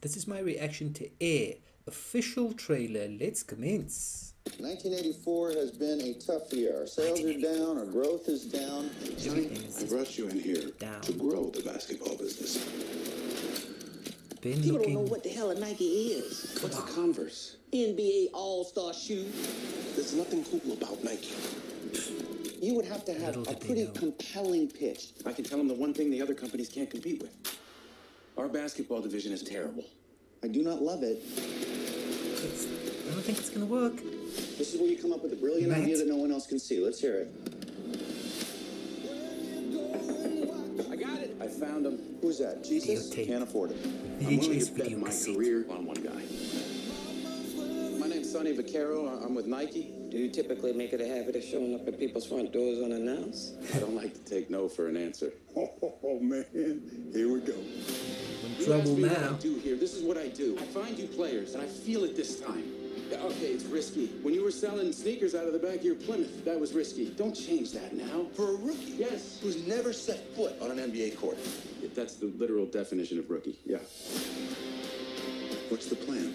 This is my reaction to Air. Official trailer. Let's commence. 1984 has been a tough year. Our sales are down, our growth is down. Sonny, I brought you in here Down. to grow the basketball business. Ben People don't know what the hell a Nike is. What's a Converse? NBA All Star shoe. There's nothing cool about Nike. You would have to have Little a pretty compelling pitch. I can tell them the one thing the other companies can't compete with. Our basketball division is terrible. I do not love it. It's, I don't think it's gonna work. This is where you come up with a brilliant Matt? idea that no one else can see. Let's hear it. I got it. I found him. Who's that? Jesus? Videotape. Can't afford it. I'm willing VHS to bet my cassette. career on one guy. My name's Sonny Vaccaro. I'm with Nike. Do you typically make it a habit of showing up at people's front doors unannounced? I don't like to take no for an answer. Oh, oh, oh man. Here we go. In You trouble ask me what now. I do here. This is what I do. I find you players, and I feel it this time. Yeah, Okay, it's risky. When you were selling sneakers out of the back of your Plymouth, that was risky. Don't change that now. For a rookie Yes. who's never set foot on an NBA court. That's the literal definition of rookie. Yeah. What's the plan?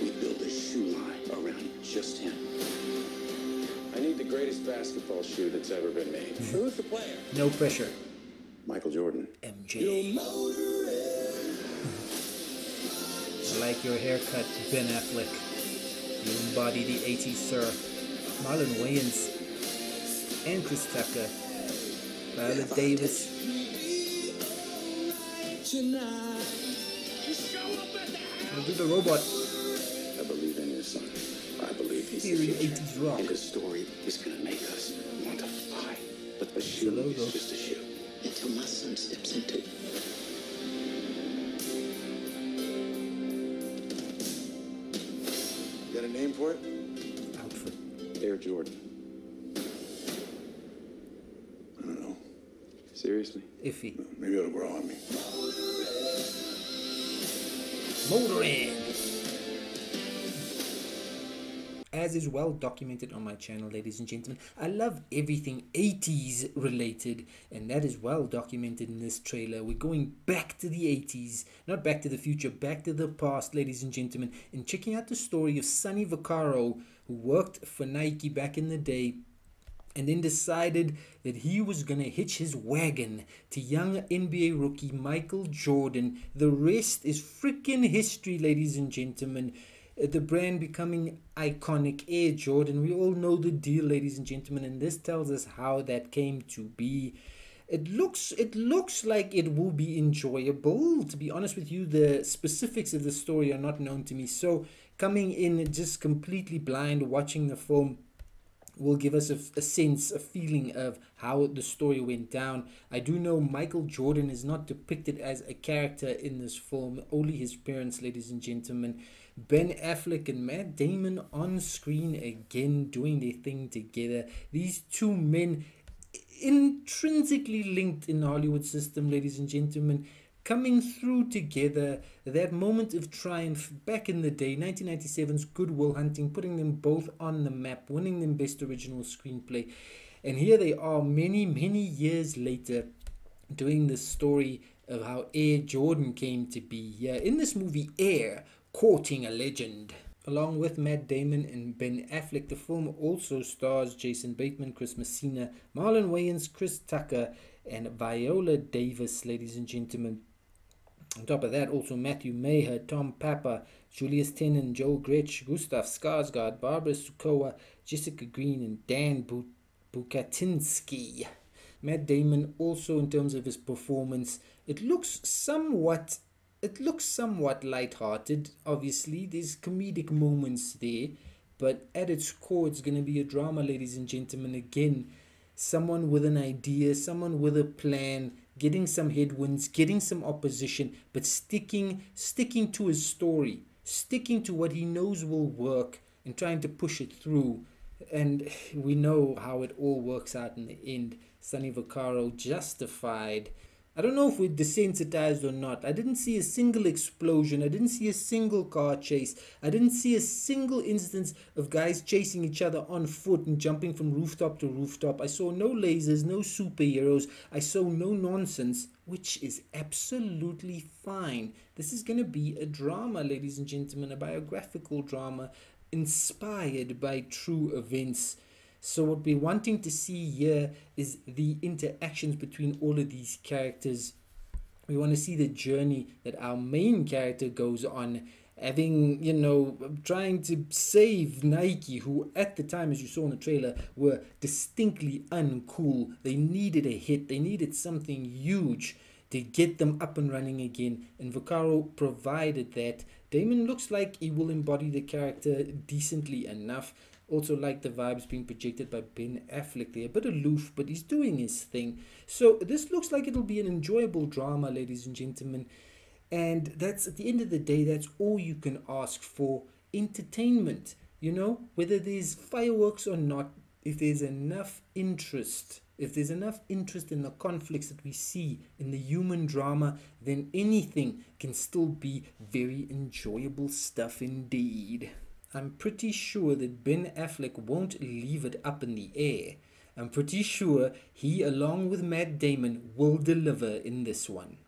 We build a shoe line around just him. I need the greatest basketball shoe that's ever been made. Who's the player? No pressure. Michael Jordan. MJ. I like your haircut, Ben Affleck. You embody the 80s, sir. Marlon Wayans and Chris Tucker. Viola Davis. I'll do the robot. I believe in your son. I believe he's Here in the future. 80s rock. And his story is gonna make us want to fly. But the shoe is just a shoe. Until my son steps into it. Name for it? Outfit. Air Jordan. I don't know. Seriously? Iffy. Maybe it'll grow on me. Motoring. As is well documented on my channel, ladies and gentlemen, I love everything 80s related, and that is well documented in this trailer. We're going back to the 80s, not back to the future, back to the past, ladies and gentlemen, and checking out the story of Sonny Vaccaro, who worked for Nike back in the day and then decided that he was going to hitch his wagon to young NBA rookie Michael Jordan. The rest is freaking history, ladies and gentlemen. Uh, The brand becoming iconic, Air Jordan. We all know the deal, ladies and gentlemen, and this tells us how that came to be. It looks it looks like it will be enjoyable. To be honest with you, the specifics of the story are not known to me. So coming in just completely blind, watching the film, will give us a, a sense, a feeling of how the story went down. I do know Michael Jordan is not depicted as a character in this film, only his parents, ladies and gentlemen. Ben Affleck and Matt Damon on screen again doing their thing together. These two men intrinsically linked in the Hollywood system, ladies and gentlemen coming through together. That moment of triumph back in the day 1997's goodwill hunting putting them both on the map winning them best original screenplay. And here they are many many years later doing the story of how air jordan came to be. Yeah in this movie air courting a legend Along with Matt Damon and Ben Affleck, the film also stars Jason Bateman, Chris Messina, Marlon Wayans, Chris Tucker, and Viola Davis, ladies and gentlemen. On top of that, also Matthew Maher, Tom Papa, Julius Tennon, Joel Gretsch, Gustaf Skarsgård, Barbara Sukowa, Jessica Green, and Dan Bu- Bucatinsky. Matt Damon also in terms of his performance, it looks somewhat it looks somewhat light-hearted. Obviously, there's comedic moments there, but at its core, it's going to be a drama, ladies and gentlemen. Again, someone with an idea, someone with a plan, getting some headwinds, getting some opposition, but sticking sticking to his story, sticking to what he knows will work, and trying to push it through. And we know how it all works out in the end. Sonny Vaccaro justified I don't know if we're desensitized or not. I didn't see a single explosion. I didn't see a single car chase. I didn't see a single instance of guys chasing each other on foot and jumping from rooftop to rooftop. I saw no lasers, no superheroes. I saw no nonsense, which is absolutely fine. This is going to be a drama, ladies and gentlemen, a biographical drama inspired by true events. So what we're wanting to see here is the interactions between all of these characters. We want to see the journey that our main character goes on, having, you know, trying to save Nike, who at the time, as you saw in the trailer, were distinctly uncool. They needed a hit, they needed something huge to get them up and running again. And Vaccaro provided that. Damon looks like he will embody the character decently enough. Also like the vibes being projected by Ben Affleck. They're a bit aloof, but he's doing his thing. So this looks like it'll be an enjoyable drama, ladies and gentlemen. And that's at the end of the day, that's all you can ask for. Entertainment. You know, whether there's fireworks or not, if there's enough interest, if there's enough interest in the conflicts that we see in the human drama, then anything can still be very enjoyable stuff indeed. I'm pretty sure that Ben Affleck won't leave it up in the air. I'm pretty sure he, along with Matt Damon, will deliver in this one.